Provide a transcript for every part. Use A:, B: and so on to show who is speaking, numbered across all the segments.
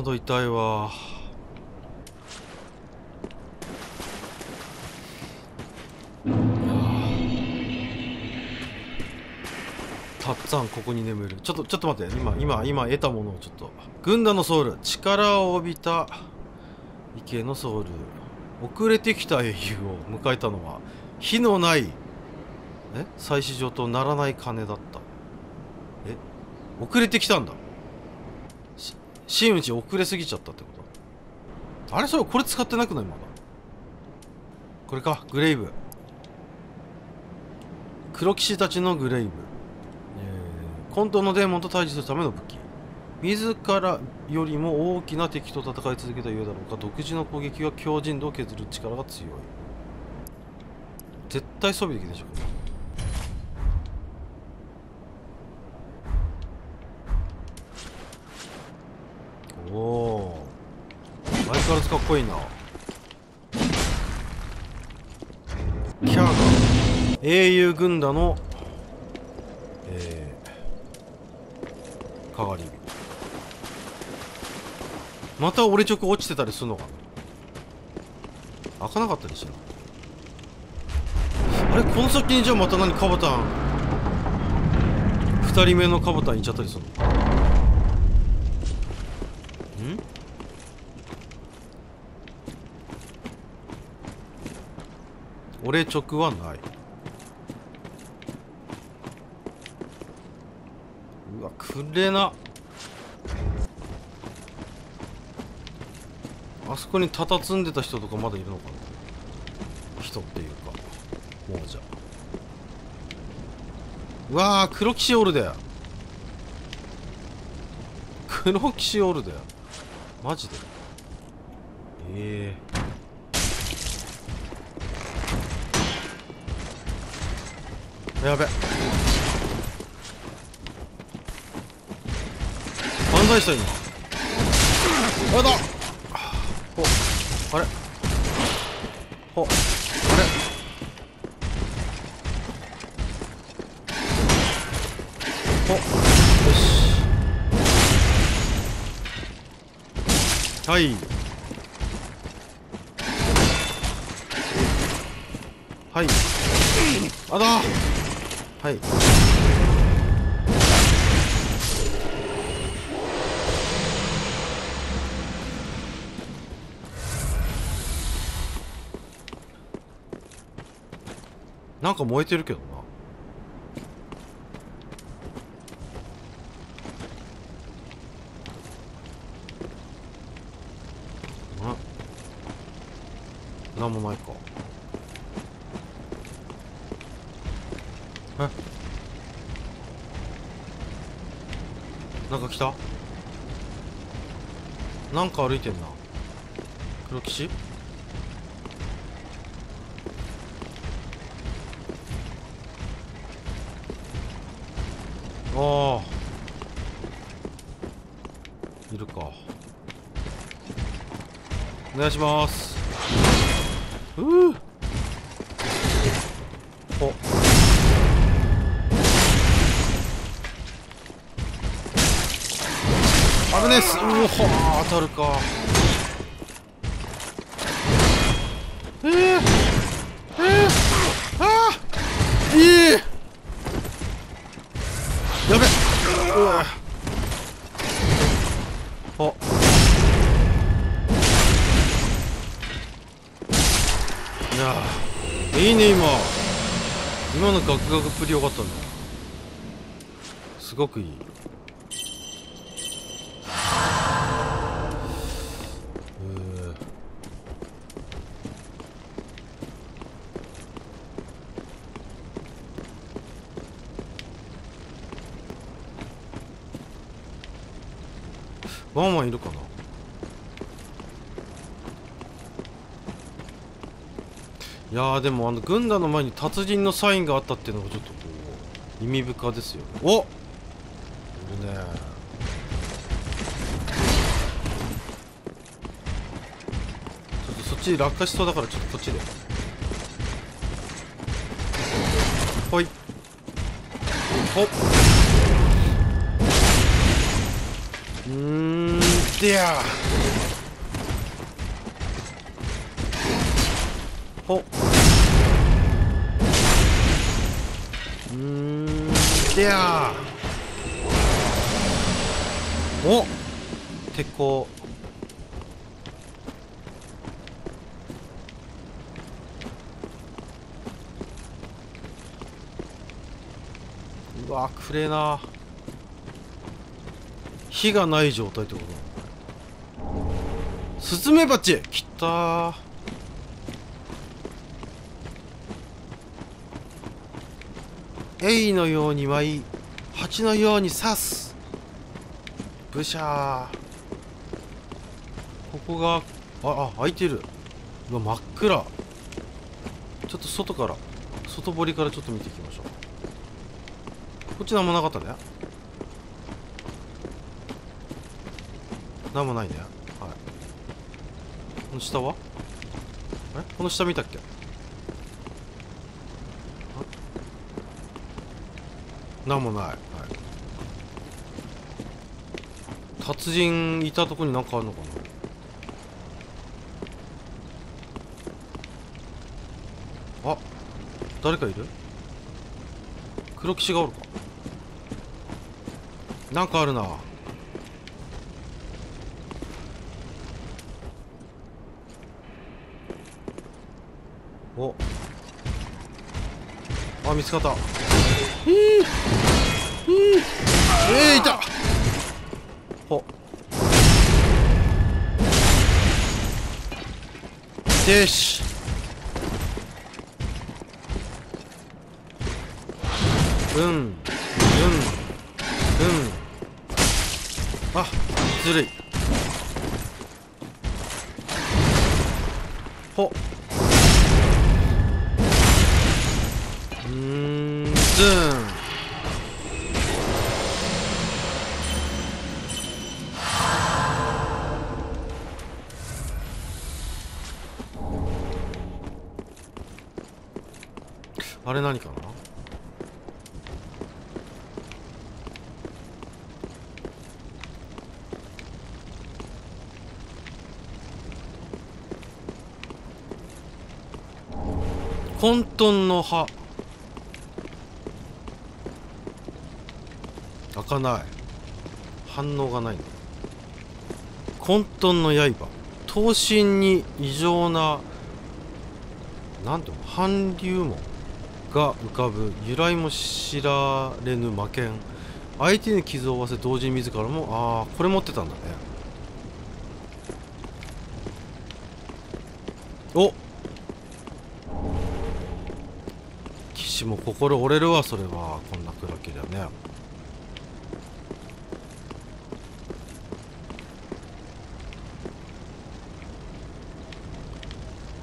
A: 喉痛いわ。たっつぁんここに眠る。ちょっとちょっと待って。今今今得たものをちょっと。軍団のソウル。力を帯びた。池のソウル。遅れてきた英雄を迎えたのは。火のない。え？祭祀場とならない鐘だった。え？遅れてきたんだ。真打ち遅れすぎちゃったってこと？あれ？それこれ使ってなくない？まだ。これかグレイブ。黒騎士たちのグレイブ、えー、混沌のデーモンと対峙するための武器。自らよりも大きな敵と戦い続けたゆえだろうか。独自の攻撃は強靭度を削る力が強い。絶対装備できるでしょこれおお相変わらずかっこいいなキャーが英雄軍団のえー、かがり。火また俺直落ちてたりするのか。な開かなかったりしなあれ？この先にじゃあまた何？カバタン。2人目のカバタンいっちゃったりするの？かん俺直はない。うわくれな。あそこに佇んでた人とかまだいるのかな？人っていうか。もうじゃうわー黒騎士オルだよ黒騎士オルだよマジで？ええー、やべ。犯罪者今やだ。ほ。あれ。ほ。あれ。ほ。よし。はい。はい。あだはい。なんか燃えてるけどなあなんもないかえなんか来た？なんか歩いてんな。黒騎士？ああ。いるか。お願いします。うお。危ねえっす。うおは当たるか。えー、えー、ああいい。やべ。うわ。あ。いやいいね今。今のガクガクっぷりよかったね。すごくいい。ワンワンいるかな？いやーでもあの軍団の前に達人のサインがあったっていうのがちょっとこう意味深ですよ。ねおいるねちょっとそっち落下しそうだからちょっとこっちで。ほい。ほっ。うーんでや。ほ。っうーんでや。お。鉄鋼。うわくれな。火がない状態ってことスズメバチきた。エイのように舞い蜂のように刺す。ブシャー。ここがああ開いてる。うわ真っ暗。ちょっと外から外堀からちょっと見ていきましょう。こっち何もなかったね何もないね。はい。この下は？え？この下見たっけ？何もない、はい、達人いたとこに何かあるのかな？あ？誰かいる？黒騎士がおるか。なんかあるな。お。あ見つかった。ええー、いた。ほ。よし。うん。うん。うん。あずるい。ほ。っうん。ズーンあれ何かな？混沌の葉。かない。反応がない混沌の刃。刀身に異常ななんていうの？韓流門。が浮かぶ。由来も知られぬ魔剣。相手に傷を負わせ同時に自らもああこれ持ってたんだね。お！騎士も心折れるわそれは。こんな暗きだね。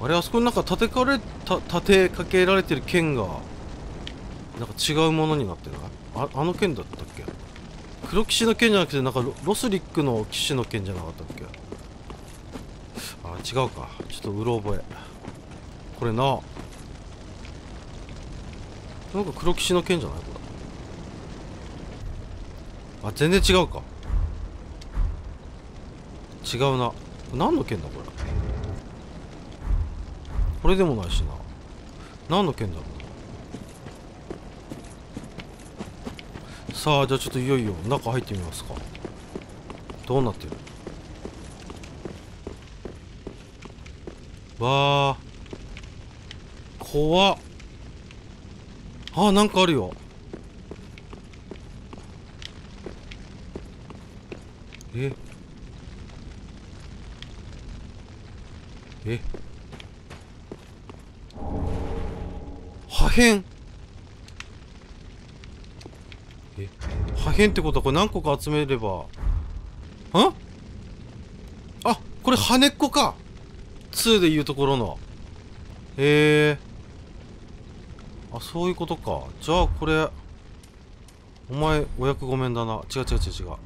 A: あれあそこになんか立てかれた立てかけられてる剣がなんか違うものになってない？ああの剣だったっけ？黒騎士の剣じゃなくてなんかロロスリックの騎士の剣じゃなかったっけ？あ違うか。ちょっとうろ覚え。これな。なんか黒騎士の剣じゃない？これ。あ全然違うか。違うな。何の剣だこれ？これでもないしな。何の剣だろうさあじゃあちょっといよいよ中入ってみますか。どうなってる？わあ。怖っ。あなんかあるよ。え？え？片え破片ってことはこれ何個か集めれば。ん？あこれ羽根っこか。2でいうところの。へえあそういうことか。じゃあこれお前お役御免だな。違う違う違う違う。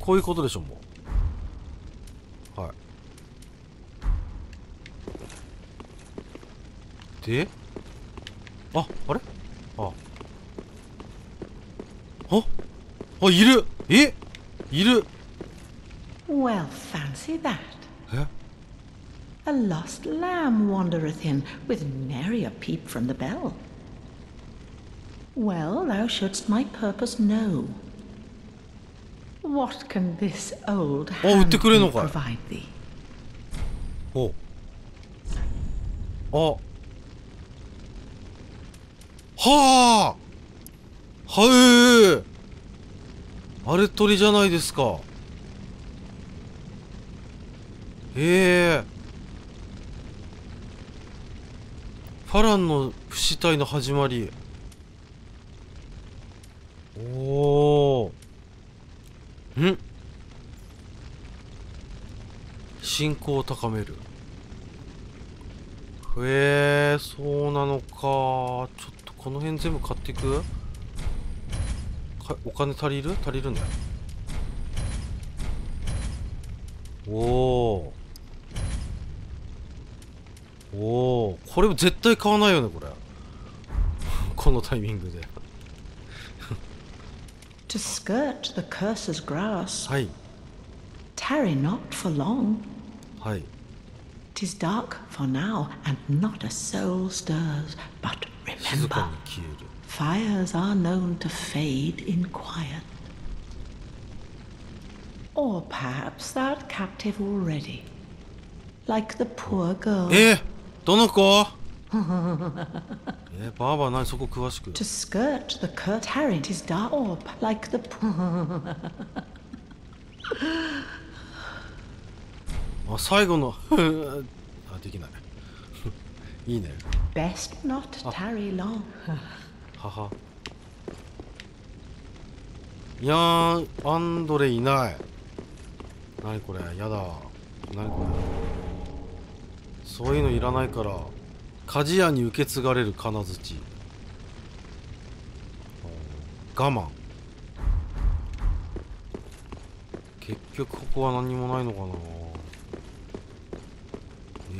A: こういうことでしょもう。はい。で？ああれあああいるえいる
B: Well, fancy that.
A: え
B: A lost lamb wandereth in, with nary a peep from the bell. Well, thou shouldst my purpose know. What can this old
A: あ売ってくれるの
B: handmaid
A: かい
B: provide thee?
A: おあ はあ。はいあれ鳥じゃないですか。ええ。ファランの不死体の始まり。おおん？信仰を高める。へえそうなのか。ちょっこの辺全部買っていくかお金足りる足りるねおおおおこれ絶対買わないよねこれこのタイミングで
B: To skirt the curse's grasp,
A: はい
B: tarry not for long.
A: はい
B: Tis dark for now, and not a soul stirs. But remember,
A: に消える
B: fires are known to fade in quiet. Or perhaps thou art captive already, like the poor girl.
A: えー、どの子えバーバー何そこ詳しく
B: To skirt the curse, tarry tis dark, or like the poor.
A: あ最後のあできないいいね。
B: Best not tarry long.
A: 母いやーアンドレいない。何これ？やだ。何これ？そういうのいらないから鍛冶屋に受け継がれる金槌我慢。結局ここは何にもないのかな。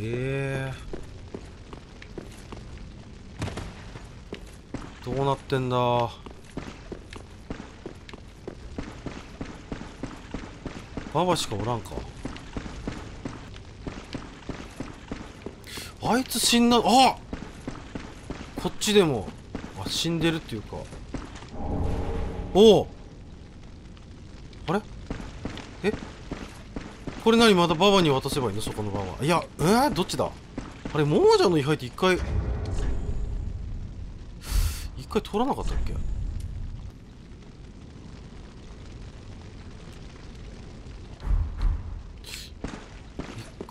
A: ええどうなってんだ？ババしかおらんか。あいつ死んだあこっちでもあ死んでるっていうか。おおあれ？え？これ何まだババに渡せばいいの？そこのババ。いやえー、どっちだ？あれモモジャの位牌って一回一回取らなかったっけ？一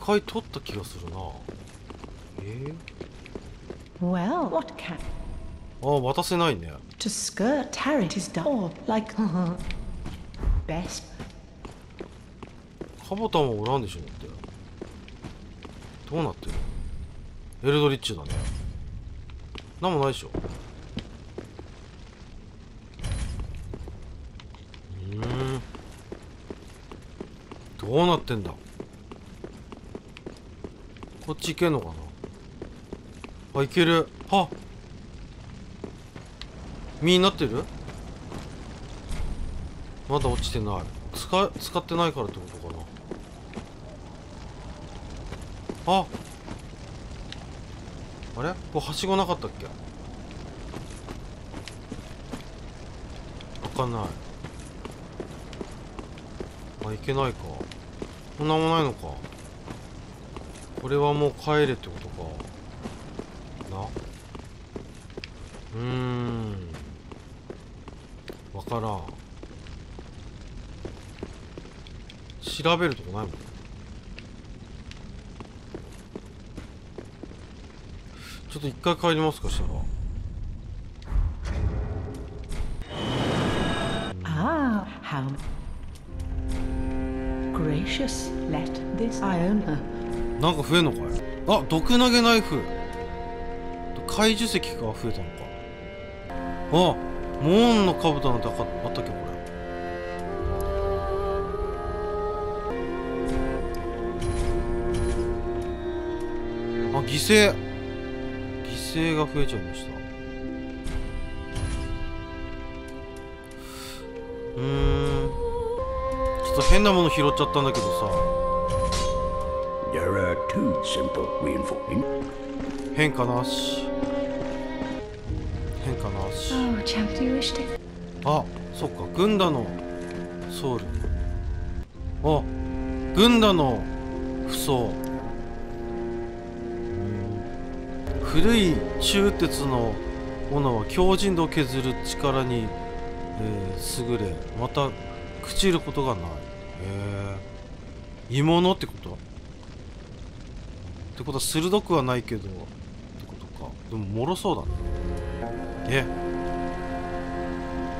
A: 回取った気がするな。え
B: ？Well, what can?
A: ー、あ渡せないね。
B: to skirt tarry tis dark, or like best.
A: カボタンはおらんでしょだって。どうなってる？エルドリッチだね。なんもないでしょうーんどうなってんだ？こっち行けんのかな？あ行ける。は実になってる？まだ落ちてない。使使ってないからってことかな？ああれ？これはしごなかったっけ？わかない。あいけないか。こんなもないのか。これはもう帰れってことか。な。うーん。わからん。調べるとこないもん。ちょっと一回帰りますかしたら。
B: Ah, how gracious. Let this Iona
A: なんか増えんのかい？あ毒投げナイフ。怪樹石が増えたのか。あモーンの兜なんてあったっけこれ。あ犠牲。犠牲が増えちゃいました。うーん。と変なもの拾っちゃったんだけどさ.変化なし変化なし
B: Oh?
A: あそっか軍団のソウルあ軍団の不装うん古い鋳鉄のものは強靭度を削る力に、えー優れまた朽ちることがない。へえ鋳物ってこと？ってことは鋭くはないけどってことか。でも脆そうだね。え。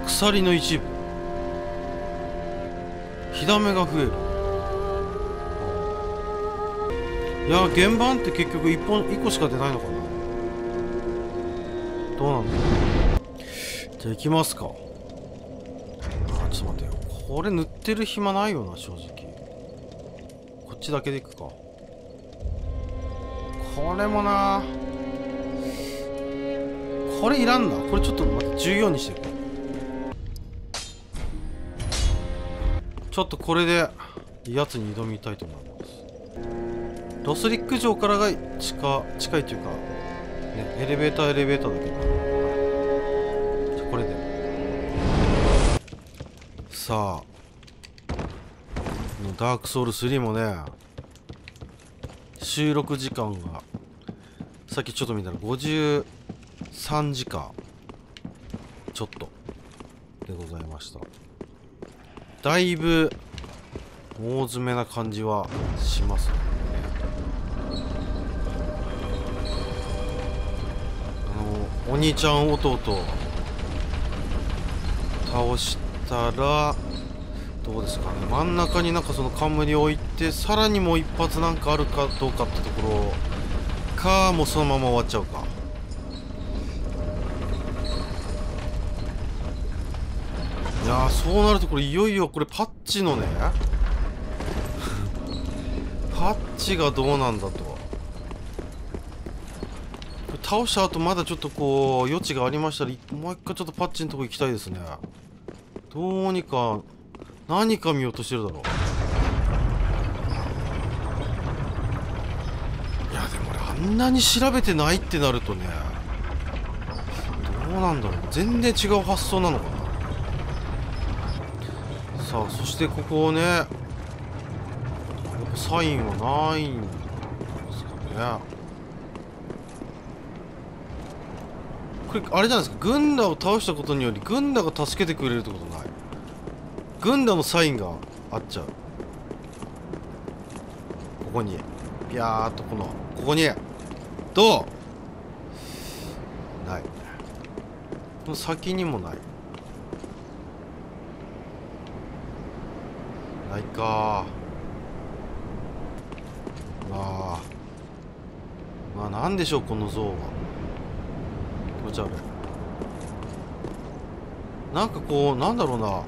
A: 鎖の一部。火ダメが増える。いや原版って結局1本1個しか出ないのかな。どうなんだろう。じゃあ行きますかあちょっと待ってよこれ塗ってる暇ないよな正直。こっちだけでいくか。これもな。これいらんな。これちょっと待って14にしていこうちょっとこれでやつに挑みたいと思います。ロスリック城からが近近いというか、ね、エレベーターエレベーターだけど。さダークソウル3もね収録時間がさっきちょっと見たら53時間ちょっとでございました。だいぶ大詰めな感じはしますね。あのお兄ちゃん弟倒してたらどうですかね。真ん中になんかその冠を置いてさらにもう一発なんかあるかどうかってところかもうそのまま終わっちゃうか。いやそうなるとこれいよいよこれパッチのね パッチがどうなんだと。倒した後まだちょっとこう余地がありましたらもう一回ちょっとパッチのとこ行きたいですね。どうにか何か見ようとしてるだろう。いやでも俺あんなに調べてないってなるとねどうなんだろう。全然違う発想なのかな。さあそしてここをねサインはないんですかねこれあれじゃないですか。軍団を倒したことにより軍団が助けてくれるってことない？軍団のサインがあっちゃう。ここに。ピャーっとこの。ここに。とない。この先にもない。ないか。まあ。まあなんでしょうこの像は。持ち悪い。なんかこうなんだろうな。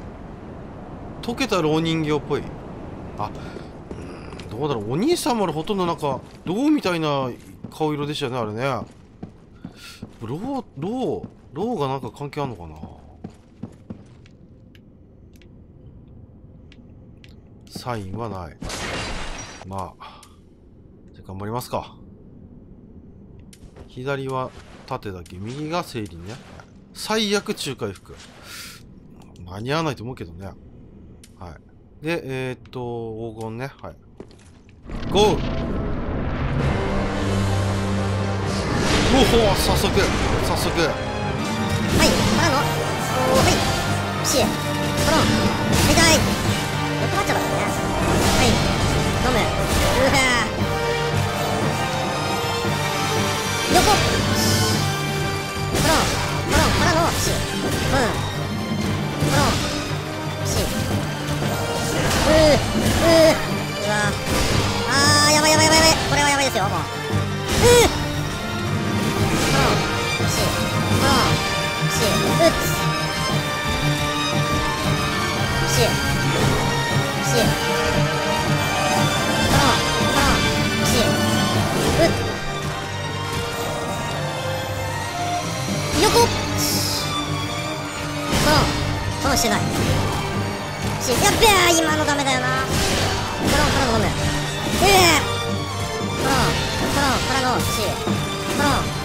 A: 溶けた老人形っぽい。あうんどうだろう。お兄さんまでほとんどなんか銅みたいな顔色でしたよねあれね。ローローローがなんか関係あんのかな。サインはない。まあじゃあ頑張りますか。左は縦だけ？右が整理ね。最悪中回復間に合わないと思うけどね。はい。でえー、っと黄金ね。はい。ゴー。おほ早速。早速。
C: はい、からの、おーはい、シー、トロン、はい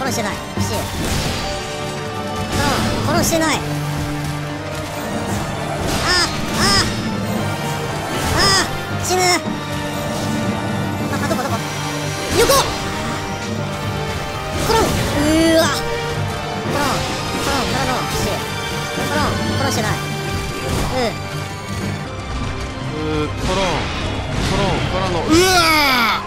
C: コロンコロンしてないンしてない。あああ死ぬ。ああどこどこ？横。コロンうーわ。コロンコロンコロンコロンしてない。う
A: うーコロンコロンからのうわ